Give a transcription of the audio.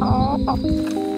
어.